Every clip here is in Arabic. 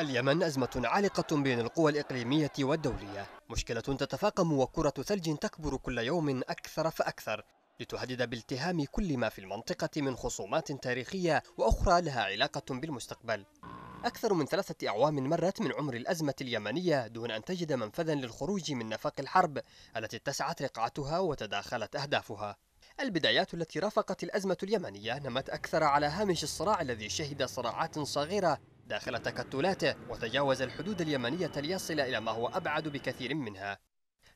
اليمن أزمة عالقة بين القوى الإقليمية والدولية. مشكلة تتفاقم وكرة ثلج تكبر كل يوم أكثر فأكثر لتهدد بالتهام كل ما في المنطقة من خصومات تاريخية وأخرى لها علاقة بالمستقبل. أكثر من ثلاثة أعوام مرت من عمر الأزمة اليمنية دون أن تجد منفذا للخروج من نفق الحرب التي اتسعت رقعتها وتداخلت أهدافها. البدايات التي رافقت الأزمة اليمنية نمت أكثر على هامش الصراع الذي شهد صراعات صغيرة داخل تكتلاته وتجاوز الحدود اليمنية ليصل إلى ما هو أبعد بكثير منها.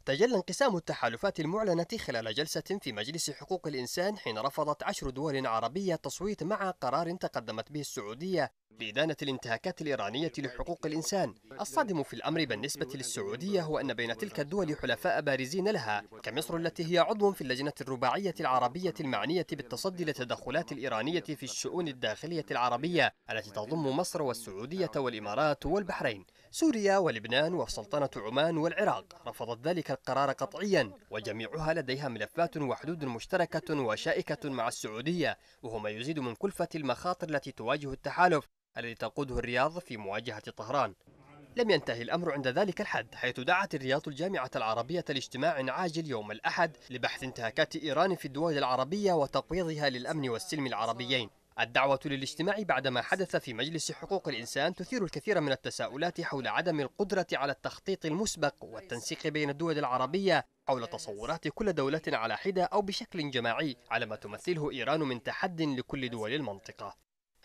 تجلى انقسام التحالفات المعلنة خلال جلسة في مجلس حقوق الإنسان حين رفضت عشر دول عربية التصويت مع قرار تقدمت به السعودية بإدانة الانتهاكات الإيرانية لحقوق الإنسان. الصادم في الأمر بالنسبة للسعودية هو أن بين تلك الدول حلفاء بارزين لها كمصر التي هي عضو في اللجنة الرباعية العربية المعنية بالتصدي للتدخلات الإيرانية في الشؤون الداخلية العربية التي تضم مصر والسعودية والإمارات والبحرين. سوريا ولبنان وسلطنة عمان والعراق رفضت ذلك القرار قطعيا وجميعها لديها ملفات وحدود مشتركة وشائكة مع السعودية وهو ما يزيد من كلفة المخاطر التي تواجه التحالف الذي تقوده الرياض في مواجهة طهران. لم ينتهي الأمر عند ذلك الحد حيث دعت الرياض الجامعة العربية لاجتماع عاجل يوم الأحد لبحث انتهاكات إيران في الدول العربية وتقويضها للأمن والسلم العربيين. الدعوة للاجتماع بعدما حدث في مجلس حقوق الإنسان تثير الكثير من التساؤلات حول عدم القدرة على التخطيط المسبق والتنسيق بين الدول العربية حول تصورات كل دولة على حدة أو بشكل جماعي على ما تمثله إيران من تحد لكل دول المنطقة.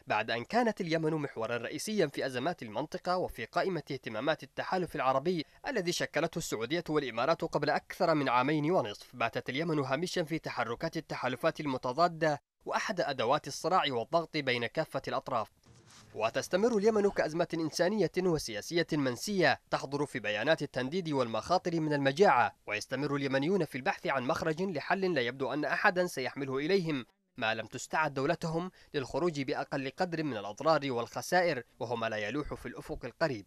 بعد أن كانت اليمن محورا رئيسيا في أزمات المنطقة وفي قائمة اهتمامات التحالف العربي الذي شكلته السعودية والإمارات قبل أكثر من عامين ونصف باتت اليمن هامشا في تحركات التحالفات المتضادة وأحد أدوات الصراع والضغط بين كافة الأطراف. وتستمر اليمن كأزمة إنسانية وسياسية منسية تحضر في بيانات التنديد والمخاطر من المجاعة. ويستمر اليمنيون في البحث عن مخرج لحل لا يبدو أن أحدا سيحمله إليهم. ما لم تستعد دولتهم للخروج بأقل قدر من الأضرار والخسائر وهو ما لا يلوح في الأفق القريب.